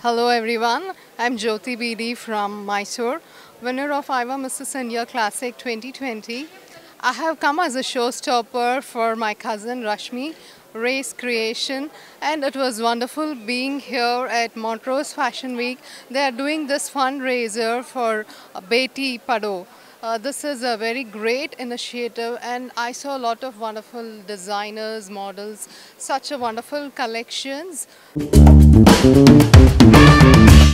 Hello everyone, I'm Jyothi Bedi from Mysore, winner of IVA Mrs. India Classic 2020. I have come as a showstopper for my cousin Rashmi race creation and it was wonderful being here at Montrose Fashion Week. They are doing this fundraiser for Beti Padhao. Uh, this is a very great initiative and I saw a lot of wonderful designers, models, such a wonderful collections.